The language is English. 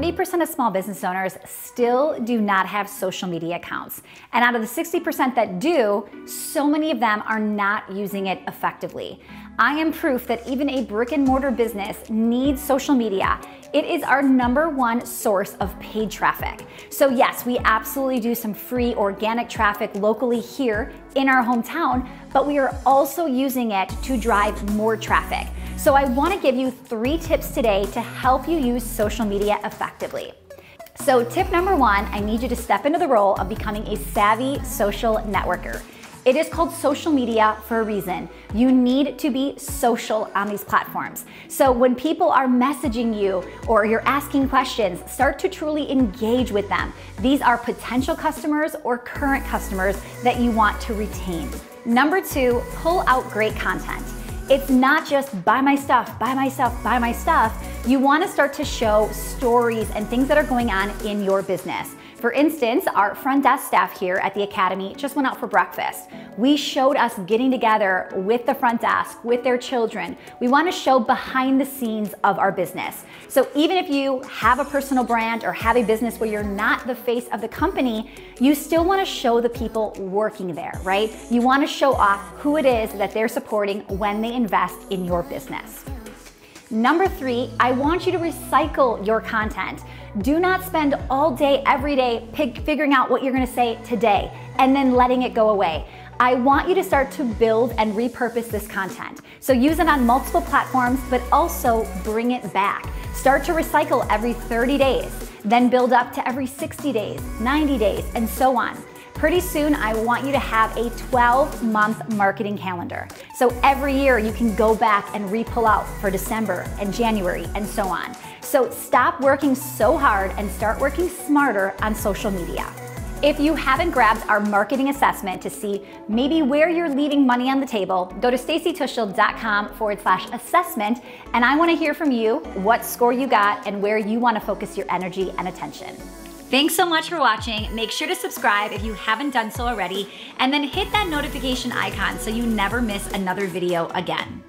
40% of small business owners still do not have social media accounts. And out of the 60% that do, so many of them are not using it effectively. I am proof that even a brick and mortar business needs social media. It is our number one source of paid traffic. So yes, we absolutely do some free organic traffic locally here in our hometown, but we are also using it to drive more traffic. So I wanna give you three tips today to help you use social media effectively. So tip number one, I need you to step into the role of becoming a savvy social networker. It is called social media for a reason. You need to be social on these platforms. So when people are messaging you or you're asking questions, start to truly engage with them. These are potential customers or current customers that you want to retain. Number two, pull out great content. It's not just buy my stuff, buy my stuff, buy my stuff. You wanna start to show stories and things that are going on in your business. For instance, our front desk staff here at the Academy just went out for breakfast. We showed us getting together with the front desk, with their children. We wanna show behind the scenes of our business. So even if you have a personal brand or have a business where you're not the face of the company, you still wanna show the people working there, right? You wanna show off who it is that they're supporting when they invest in your business. Number three, I want you to recycle your content. Do not spend all day, every day, figuring out what you're gonna say today and then letting it go away. I want you to start to build and repurpose this content. So use it on multiple platforms, but also bring it back. Start to recycle every 30 days, then build up to every 60 days, 90 days, and so on. Pretty soon, I want you to have a 12 month marketing calendar. So every year you can go back and re-pull out for December and January and so on. So stop working so hard and start working smarter on social media. If you haven't grabbed our marketing assessment to see maybe where you're leaving money on the table, go to stacytuschl.com forward slash assessment, and I wanna hear from you what score you got and where you wanna focus your energy and attention. Thanks so much for watching. Make sure to subscribe if you haven't done so already, and then hit that notification icon so you never miss another video again.